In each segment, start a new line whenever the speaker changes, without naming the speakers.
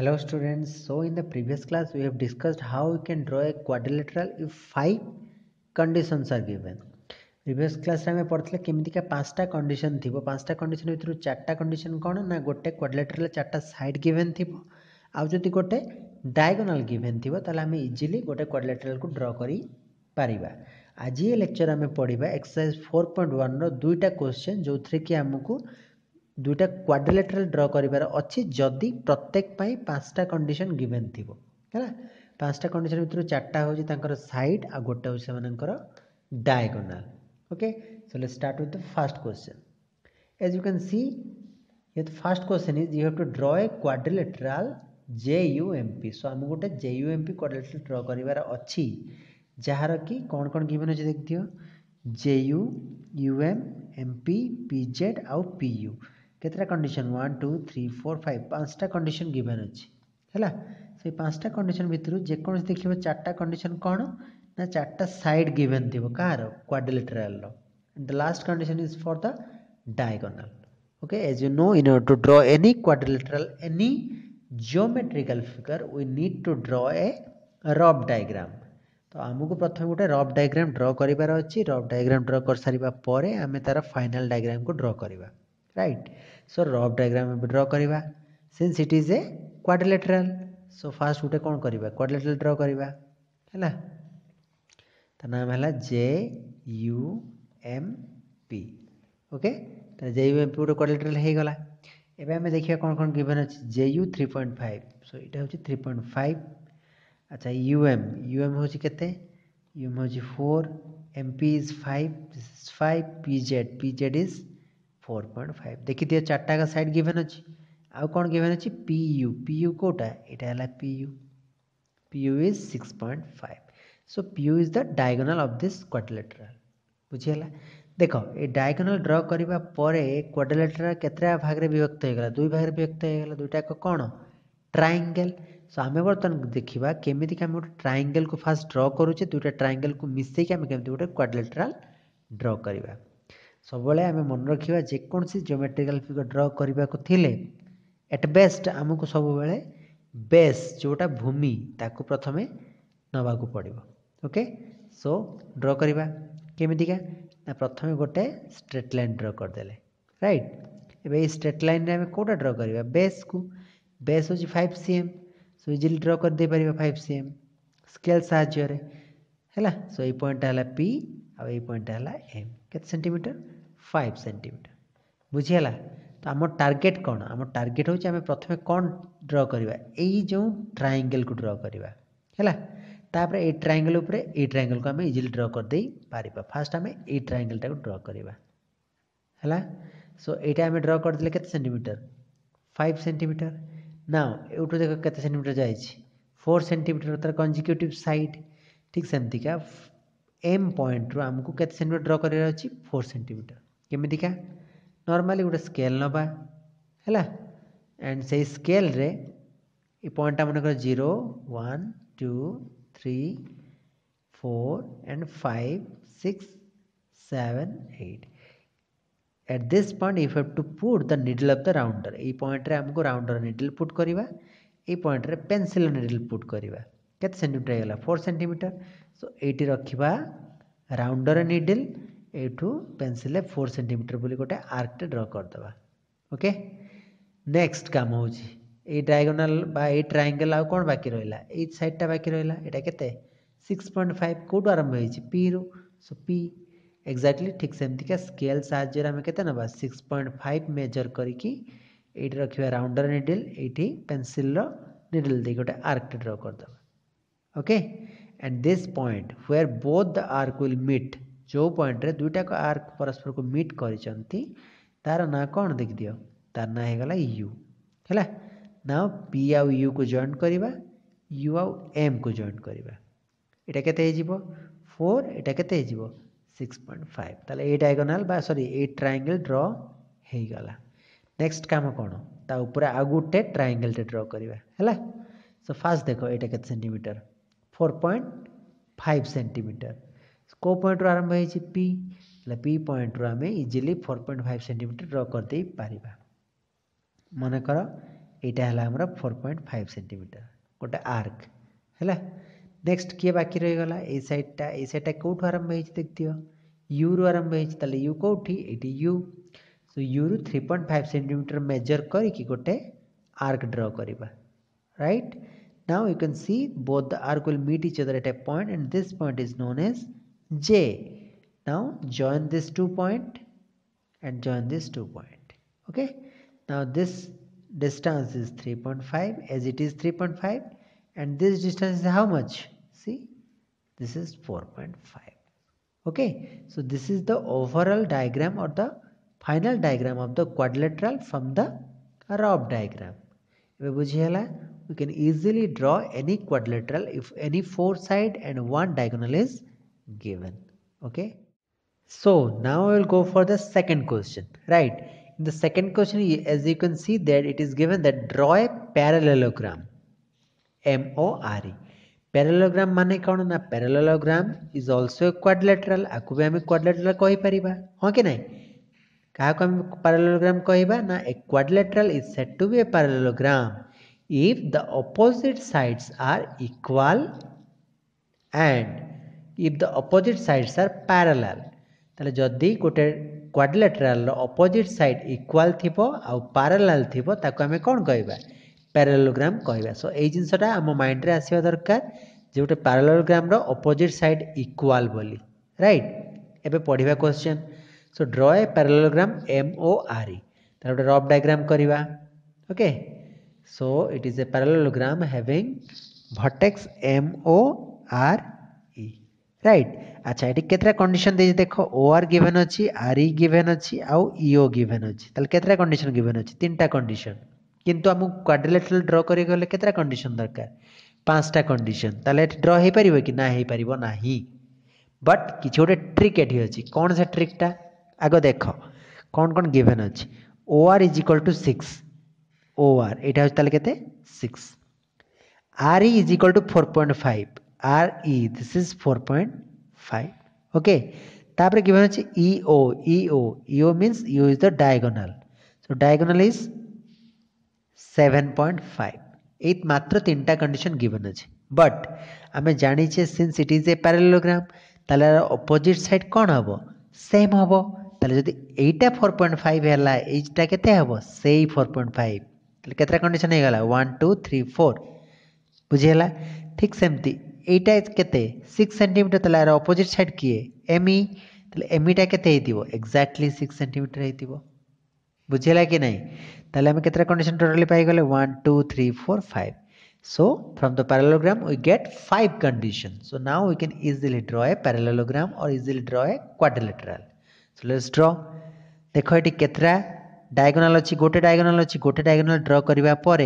Hello students so in the previous class we have discussed how we can draw a quadrilateral if five conditions are given previous class आम पढ़ते केमिका पांचटा condition थी पांचटा condition भितर चार्टा condition कौन ना गोटे quadrilateral चार्टा sad given थी आउ जदि गोटे डायगोनाल गिवेन थी तेल आम इजिली गोटे क्वाड्रिलेटरल को ड्र कर पारिबा आज ये लेक्चर आम पढ़ा एक्सरसाइज फोर पॉइंट वन रुईटा क्वेश्चन जो थी कि आमको ଦୁଇଟା କ୍ୱାଡ୍ରିଲେଟରାଲ୍ ଡ୍ର କରିବାର ଅଛି ଯଦି ପ୍ରତ୍ୟେକ ପାଇଁ ପାଞ୍ଚଟା କଣ୍ଡିସନ୍ ଗିଭେନ୍ ଥିବ ହେଲା ପାଞ୍ଚଟା କଣ୍ଡିସନ୍ ଭିତରୁ ଚାରିଟା ହେଉଛି ତାଙ୍କର ସାଇଡ଼୍ ଆଉ ଗୋଟେ ହେଉଛି ସେମାନଙ୍କର diagonal okay so let start with the first question as you can see the first question is you have to draw a quadrilateral J U M P so ଆମକୁ ଗୋଟେ J U M P quadrilateral draw କରିବାର ଅଛି ଯାହାର କି କ'ଣ କ'ଣ given ଅଛି ଦେଖିଥିବ J U U M M P P Z ଆଉ ପି ୟୁ କେତେଟା condition one two three four five ପାଞ୍ଚଟା କଣ୍ଡିସନ୍ ଗିଭେନ୍ ଅଛି ହେଲା ସେଇ ପାଞ୍ଚଟା କଣ୍ଡିସନ୍ ଭିତରୁ ଯେକୌଣସି ଦେଖିବ ଚାରିଟା କଣ୍ଡିସନ୍ କ'ଣ ନା ଚାରିଟା ସାଇଡ଼୍ ଗିଭେନ୍ ଥିବ କାହାର କ୍ୱାଡିଲେଟରାଲ୍ର the last condition is for the diagonal okay as you know in order to draw any quadrilateral any geometrical figure we need to draw a rob diagram তো আমাকে প্রথমে গোটে রব ডায়াগ্রাম ড্র করিবার অছি রব ডায়াগ্রাম ড্র করে সারা পরে আমি তার ফাইনাল ডায়াগ্রাম কু ড্র করিবা right so rough diagram draw करवा since it is a quadrilateral so first गोटे कौन करवा क्वाडलेटराल ड्र करवा है तो नाम है J U M P okay J U M P गोटे क्वाडलेटराल होगा एवं आम देखा कौन कौन गिवेन अच्छे J U three point five so यहाँ हूँ थ्री पॉइंट फाइव अच्छा यूएम यूएम हूँ के यूएम हूँ four M P is five five P Z P Z is four point five देखिए चारटाक सैड गिभेन अच्छी आउ कौन गिभेन अच्छी पी पीयु पी कौटा यहाँ है P U P U P is six point five so P U is the diagonal of this quadrilateral बुझीगला देख ये डायगोनाल ड्र करने क्वाड्रिलेटराल के भाग में विभक्त होगा दुई भाग में विभक्त होगा दुईटा एक कौन ट्राएंगल सो आम बर्तमान देखा केमी आम गोटे ट्राएंगल को फास्ट ड्र करे दुईटा ट्राएंगल को मिसेक आम कमी गोटे क्वाड्रिलेटराल ड्र करवा ସବୁବେଳେ ଆମେ ମନେ ରଖିବା ଯେକୌଣସି ଜିଓମେଟ୍ରିକାଲ୍ ଫିଗର୍ ଡ୍ର କରିବାକୁ ଥିଲେ ଏଟ୍ ବେଷ୍ଟ ଆମକୁ ସବୁବେଳେ ବେସ୍ ଯେଉଁଟା ଭୂମି ତାକୁ ପ୍ରଥମେ ନେବାକୁ ପଡ଼ିବ ଓକେ ସୋ ଡ୍ର କରିବା କେମିତିକା ନା ପ୍ରଥମେ ଗୋଟେ ଷ୍ଟ୍ରେଟ୍ ଲାଇନ୍ ଡ୍ର କରିଦେଲେ ରାଇଟ୍ ଏବେ ଏଇ ଷ୍ଟ୍ରେଟ୍ ଲାଇନ୍ରେ ଆମେ କେଉଁଟା ଡ୍ର କରିବା ବେସ୍କୁ ବେସ୍ ହେଉଛି five C M so easily draw କରିଦେଇପାରିବା five C M scale ସାହାଯ୍ୟରେ ହେଲା ସୋ ଏଇ ପଏଣ୍ଟଟା ହେଲା ପି ଆଉ ଏଇ ପଏଣ୍ଟଟା ହେଲା ଏମ୍ କେତେ ସେଣ୍ଟିମିଟର ଫାଇଭ୍ ସେଣ୍ଟିମିଟର ବୁଝିହେଲା ତ ଆମ ଟାର୍ଗେଟ୍ କ'ଣ ଆମ ଟାର୍ଗେଟ୍ ହେଉଛି ଆମେ ପ୍ରଥମେ କ'ଣ ଡ୍ର କରିବା ଏଇ ଯେଉଁ ଟ୍ରାଏଙ୍ଗେଲ୍କୁ ଡ୍ର କରିବା ହେଲା ତାପରେ ଏଇ ଟ୍ରାଏଙ୍ଗେଲ୍ ଉପରେ ଏଇ ଟ୍ରାଏଙ୍ଗେଲ୍କୁ ଆମେ ଇଜିଲି ଡ୍ର କରିଦେଇ ପାରିବା ଫାର୍ଷ୍ଟ ଆମେ ଏଇ ଟ୍ରାଏଙ୍ଗେଲ୍ଟାକୁ ଡ୍ର କରିବା ହେଲା ସୋ ଏଇଟା ଆମେ ଡ୍ର କରିଦେଲେ କେତେ ସେଣ୍ଟିମିଟର ଫାଇଭ୍ ସେଣ୍ଟିମିଟର ନା ଏଇଠୁ ଦେଖ କେତେ ସେଣ୍ଟିମିଟର ଯାଇଛି ଫୋର୍ ସେଣ୍ଟିମିଟର ତା'ର କଞ୍ଜିକ୍ୟୁଟିଭ୍ ସାଇଡ଼୍ ଠିକ୍ ସେମିତିକା एम पॉइंट रु आमको कैसे सेमिटर ड्र कर फोर सेमिटर केमिका नर्माली गोटे स्केल नवा है एंड से स्केल रे ये मन कर zero one two three four and five six seven eight eight this point if have to put the needle of the rounder ये पॉइंट रे आमको राउंडर निडल पुट करवा पॉइंट रे पेनसिल निडल पुट करवा କେତେ ସେଣ୍ଟିମିଟର ହେଇଗଲା four centimetre show ଏଇଠି ରଖିବା ରାଉଣ୍ଡର ନିଡିଲ୍ ଏଇଠୁ ପେନ୍ସିଲ୍ରେ ଫୋର୍ ସେଣ୍ଟିମିଟର ବୋଲି ଗୋଟେ ଆର୍କଟେ ଡ୍ର କରିଦେବା ଓକେ ନେକ୍ସଟ କାମ ହେଉଛି ଏଇ ଡାଇଗୋନାଲ ବା ଏଇ ଟ୍ରାଙ୍ଗେଲ ଆଉ କ'ଣ ବାକି ରହିଲା ଏଇ ସାଇଡ଼ଟା ବାକି ରହିଲା ଏଇଟା କେତେ ସିକ୍ସ ପଏଣ୍ଟ ଫାଇଭ୍ କେଉଁଠୁ ଆରମ୍ଭ ହେଇଛି ପିରୁ ସୋ ପି ଏକ୍ଜାକ୍ଟଲି ଠିକ୍ ସେମିତିକା ସ୍କେଲ୍ ସାହାଯ୍ୟରେ ଆମେ କେତେ ନେବା ସିକ୍ସ ପଏଣ୍ଟ ଫାଇଭ୍ ମେଜର କରିକି ଏଇଠି ରଖିବା ରାଉଣ୍ଡର ନିଡିଲ୍ ଏଇଠି ପେନ୍ସିଲ୍ର ନିଡିଲ୍ ଦେଇ ଗୋଟେ ଆର୍କଟେ ଡ୍ର କରିଦେବା okay and this point where both the arc will meet जो पॉइंट रे दुईटा को आर्क परस्पर को मिट कर तार ना कौन देख दियो तार ना हे गला यू हैला नाउ पी आ यू को जॉइंट करिबा यू आ एम को जॉइंट करवा एटा के फोर एटा के सिक्स पॉइंट फाइव ताले ए डायगोनल बा सॉरी ए ट्रायंगल ड्र होगा नेक्स्ट काम कौन ता ऊपर आगुटे ट्रायंगल ड्र करा है हैला सो फर्स्ट देखो एटा केते ફોર પોઈન્ટ ફાઇવ સેન્ટીમીટર କେଉଁ ପଏଣ୍ଟରୁ ଆରମ୍ଭ ହେଇଛି ପି ହେଲେ ପି ପଏଣ୍ଟରୁ ଆମେ easily four point five centimetre draw କରିଦେଇପାରିବା ମନେକର ଏଇଟା ହେଲା ଆମର ଫୋର୍ ପଏଣ୍ଟ ଫାଇଭ୍ ସେଣ୍ଟିମିଟର ଗୋଟେ ଆର୍କ ହେଲା ନେକ୍ସଟ କିଏ ବାକି ରହିଗଲା ଏଇ ସାଇଡ଼ଟା ଏଇ ସାଇଡ଼ଟା କେଉଁଠୁ ଆରମ୍ଭ ହେଇଛି ଦେଖିଥିବ ୟୁରୁ ଆରମ୍ଭ ହେଇଛି ତାହେଲେ ୟୁ କେଉଁଠି ଏଇଠି U so ୟୁରୁ three point five centimetre measure କରିକି ଗୋଟେ ଆର୍କ ଡ୍ର କରିବା right Now you can see both the arc will meet each other at a point and this point is known as J. Now join this two point and join this two point. Okay. Now this distance is 3.5 as it is 3.5 and this distance is how much? See this is 4.5. Okay. So this is the overall diagram or the final diagram of the quadrilateral from the Rob diagram we can easily draw any quadrilateral if any four side and one diagonal is given okay so now i will go for the second question right in the second question as you can see that it is given that draw a parallelogram m o r e parallelogram mane kaun na parallelogram is also a quadrilateral aku bhi quadrilateral kahi pariba ho ke nai kaha ko parallelogram kahiba na a quadrilateral is said to be a parallelogram if the opposite sides are equal and if the opposite sides are parallel তাহলে যদি ଗୋଟେ କ୍ୱାଡ୍ରିଲେଟରାଲର opposite side equal ଥିବ ଆଉ parallel ଥିବ ତାକୁ ଆମେ କ'ଣ କହିବା ପ୍ୟାରାଲୋଗ୍ରାମ୍ କହିବା ସୋ ଏଇ ଜିନିଷଟା ଆମ ମାଇଣ୍ଡରେ ଆସିବା ଦରକାର ଯେ ଗୋଟେ ପ୍ୟାରାଲୋଗ୍ରାମ୍ର ଅପୋଜିଟ୍ ସାଇଡ୍ ଇକ୍ୱାଲ୍ ବୋଲି ରାଇଟ୍ ଏବେ ପଢ଼ିବା question so draw a parallelogram M O R E ତାର ଗୋଟେ ରଫ୍ ଡାଇଗ୍ରାମ୍ କରିବା okay So it is a parallelogram having vertex M O R E. Right. আচ্ছা এটি কেতটা কন্ডিশন দিয়েছি দেখো ও আর গিভেন অছি আর ই গিভেন অছি আউ ইও গিভেন অছি তাহলে কেতটা কন্ডিশন গিভেন অছি তিনটা কন্ডিশন কিন্তু আমি কোয়াড্রিলেটারাল ড্র করি গলে কেতটা কন্ডিশন দরকার পাঁচটা কন্ডিশন তাহলে এটি ড্র হয়ে পারিব কি না হয়ে পারিব নাহি বট কিছু গোটে ট্রিক এটি অছি কোন সে ট্রিকটা আগ দেখো কোন কোন গিভেন অছি O R is equal to six O R यहाँ के six R is equal to four point five R E this is four point five okay तापर कि E O E O E O minus you is the diagonal so diagonal is seven point five यही मात्र तीन टा condition given अच्छे but आम जाने since it is a parallelogram तार अपोजिट सैड कौन हम सेम हम तेल जो यहाँ फोर पॉइंट फाइव है यहाँ के फोर पॉइंट फाइव कत कंडीशन होगा वन टू थ्री फोर बुझीगला ठीक सेमती यटा के सिक्स सेन्टीमिटर तेल यार अपोजिट सैड किए एम एम एमईटा के एक्जाक्टली सिक्स सेन्टीमिटर हो बुझेगा कि ना तेल के condition totally pi one two three four five so from the parallelogram we get five condition so now we can easily draw a parallelogram और easily draw A quadrilateral so let's ड्र देख ये कतरा ডায়াগোনাল ଅଛି ଗୋଟେ ଡାୟାଗୋନାଲ ଅଛି ଗୋଟେ ଡାୟାଗୋନାଲ draw କରିବା ପରେ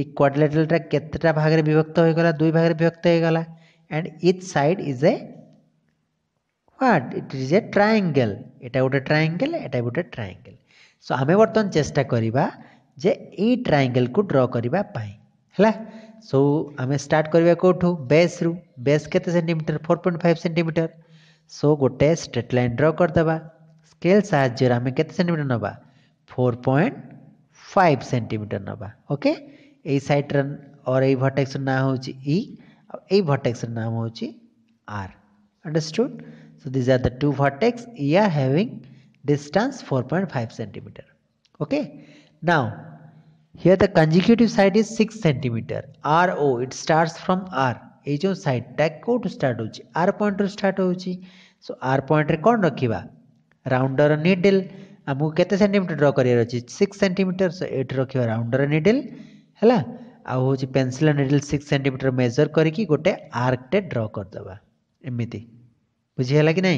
ଏଇ କ୍ୱାଡ୍ରିଲେଟରାଲଟା କେତେଟା ଭାଗରେ ବିଭକ୍ତ ହୋଇଗଲା ଦୁଇ ଭାଗରେ ବିଭକ୍ତ ହୋଇଗଲା and each side is a what it is a triangle ଏଇଟା ଗୋଟେ ଟ୍ରାଏଙ୍ଗେଲ୍ ଏଇଟା ଗୋଟେ ଟ୍ରାଏଙ୍ଗେଲ୍ ସୋ ଆମେ ବର୍ତ୍ତମାନ ଚେଷ୍ଟା କରିବା ଯେ ଏଇ ଟ୍ରାଏଙ୍ଗେଲ୍କୁ ଡ୍ର କରିବା ପାଇଁ ହେଲା ସୋ ଆମେ ଷ୍ଟାର୍ଟ କରିବା କେଉଁଠୁ ବେସ୍ରୁ ବେସ୍ କେତେ centimetre four point five centimetre so ଗୋଟେ ଷ୍ଟ୍ରେଟ୍ ଲାଇନ୍ ଡ୍ର କରିଦେବା ସ୍କେଲ୍ ସାହାଯ୍ୟରେ ଆମେ କେତେ ସେଣ୍ଟିମିଟର ନେବା फोर पॉइंट फाइव सेंटीमीटर नवा ओके यही सैड्र और यही भटेक्स नाम हूँ इ e, भटेक्स नाम हूँ are understood so these are the two vertex E R having distance 4.5 centimetre okay now here the consecutive side is six centimetre R O it start from R ये जो साइड टैग कौटू start होर point रू start हो so are point कौन रखा rounder needle आमको केते सेमिटर ड्र करार अच्छे सिक्स सेन्टीमिटर ये रखा राउंडर निडिल है आउ हूँ pencil needle six centimetre measure करके गोटे आर्कटे ड्र करदे एमती बुझीगला कि ना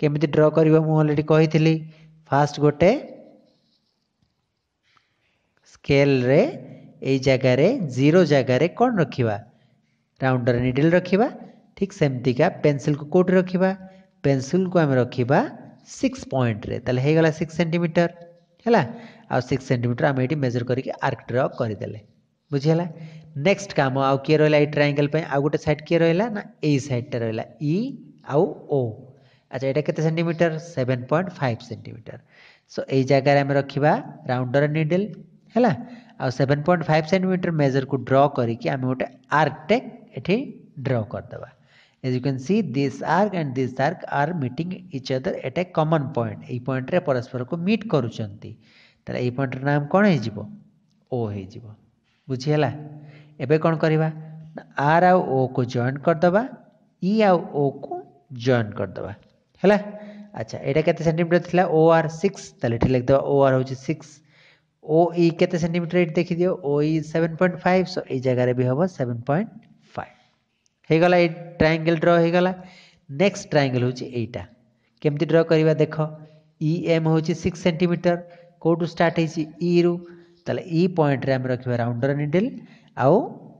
केमी ड्र कर अलरेडी कही फास्ट गोटे स्केल रे ये जगार जीरो जगार कौन रखा राउंडर निडिल रखा ठीक सेमती का पेनसिल को कौट रखा पेनसिल को आम रखा सिक्स पॉइंट होगा सिक्स सेन्टीमिटर है सिक्स सेन्टीमिटर आम ये मेजर करके आर्क ड्र करदे बुझे नेक्स्ट कम आए रहा ये ट्राएंगल आउ गोटे सैड किए रहा ना यही सैडटे रहा इ आउ ओ अच्छा यहाँ seven point five centimetre so यही जगार आम रखा राउंडर निडिल है आ seven point five centimetre measure को ड्र करें गोटे आर्कटे ये draw करदेबा as you can see this arc and this arc are meeting each other at a common point ये पॉइंट रे परस्पर को मीट करुं तेल ये पॉइंट नाम कौन हो बुझीगला एवं कौन करवा आर आउ ओ को जॉइंट कर दबा इ आउ ओ को जॉइंट कर दबा है अच्छा यहाँ कैसे सेंटीमिटर थी ओ आर सिक्स तेल लिखद ओ आर हूँ सिक्स ओ ई के सेंटीमिटर ये देखिदेव ओ इ सेवेन पॉइंट फाइव सो ये जगह भी हम सेवेन पॉइंट ହେଇଗଲା ଏଇ ଟ୍ରାଏଙ୍ଗେଲ୍ ଡ୍ର ହେଇଗଲା ନେକ୍ସଟ ଟ୍ରାଏଙ୍ଗେଲ୍ ହେଉଛି ଏଇଟା କେମିତି ଡ୍ର କରିବା ଦେଖ ଇ ଏମ୍ ହେଉଛି ସିକ୍ସ ସେଣ୍ଟିମିଟର କେଉଁଠୁ ଷ୍ଟାର୍ଟ ହେଇଛି ଇରୁ ତାହେଲେ ଇ ପଏଣ୍ଟରେ ଆମେ ରଖିବା ରାଉଣ୍ଡର ନିଡିଲ୍ ଆଉ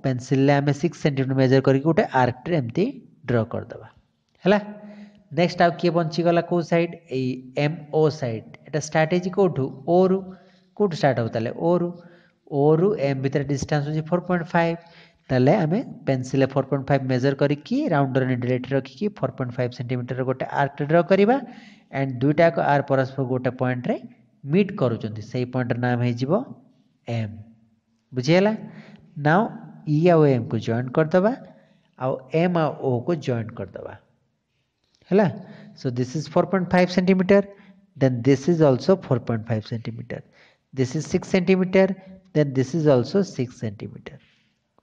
ପେନସିଲରେ ଆମେ ସିକ୍ସ ସେଣ୍ଟିମିଟର ମେଜର କରିକି ଗୋଟେ ଆର୍କରେ ଏମିତି ଡ୍ର କରିଦେବା ହେଲା ନେକ୍ସଟ ଆଉ କିଏ ବଞ୍ଚିଗଲା କେଉଁ ସାଇଡ଼୍ ଏଇ ଏମ୍ ଓ ସାଇଡ଼୍ ଏଇଟା ଷ୍ଟାର୍ଟ ହେଇଛି କେଉଁଠୁ ଓରୁ କେଉଁଠୁ ଷ୍ଟାର୍ଟ ହେବ ତାହେଲେ ଓରୁ ଓରୁ ଏମ୍ ଭିତରେ ଡିଷ୍ଟାନ୍ସ ହେଉଛି ଫୋର୍ ପଏଣ୍ଟ ଫାଇଭ୍ तेल आम pencil four point five measure करके राउंडर निडिले रखिकी फोर पॉइंट फाइव सेन्टीमिटर गोटे आर्क ड्र करवा एंड दुईटा को आर परस्पर गोटे पॉइंट रे मीट कर से पॉइंट नाम होम बुझेगा नाउ इ आउ एम को जॉन करदे आउ एम आउ ओ को जॉन करदे है so this is four point five centimetre then this is also four point five centimetre this is six centimetre then this is also six centimetre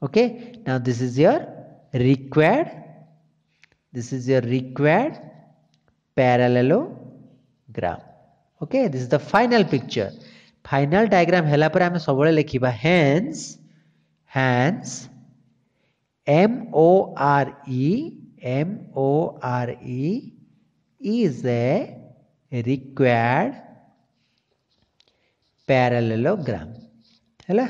okay now this is your required this is your required parallelogram okay this is the final picture final diagram hela pare ame sabole lekhiba hands hands m o r e m o r e is a required parallelogram hela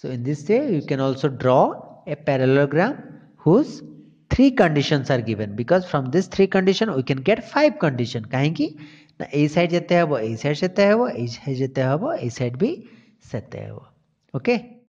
so in this way you can also draw a parallelogram whose three conditions are given because from this three condition we can get five condition କାହିଁକି ନା ଏଇ side ଯେତେ ହେବ ଏଇ side ସେତେ ହେବ ଏଇ side ଯେତେ ହେବ ଏଇ ସାଇଡ୍ ବି ସେତେ ହେବ Okay.